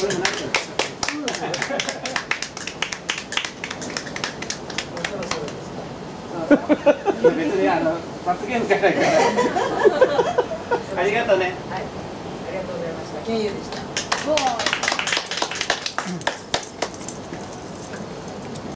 これもないじゃないですか。別にあの罰ゲームじゃないから。ありがとうね。はい。ありがとうございました。金融でした。